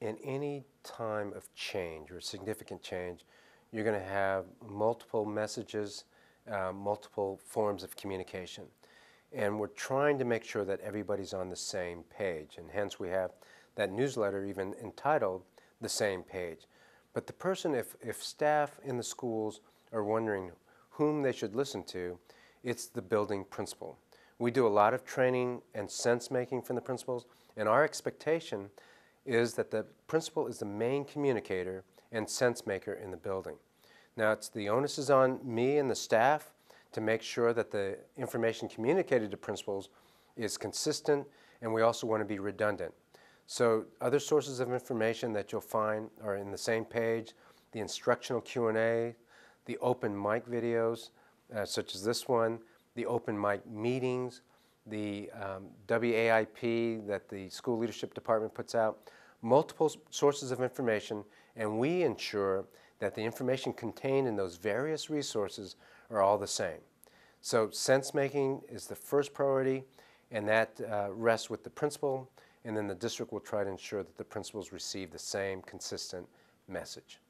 in any time of change or significant change, you're going to have multiple messages, uh, multiple forms of communication. And we're trying to make sure that everybody's on the same page. And hence we have that newsletter even entitled The Same Page. But the person, if, if staff in the schools are wondering whom they should listen to, it's the building principal. We do a lot of training and sense making from the principals, and our expectation is that the principal is the main communicator and sense maker in the building. Now, it's the onus is on me and the staff to make sure that the information communicated to principals is consistent, and we also want to be redundant. So other sources of information that you'll find are in the same page, the instructional Q&A, the open mic videos, uh, such as this one, the open mic meetings, the um, WAIP that the school leadership department puts out, multiple sources of information, and we ensure that the information contained in those various resources are all the same. So sense making is the first priority, and that uh, rests with the principal and then the district will try to ensure that the principals receive the same consistent message.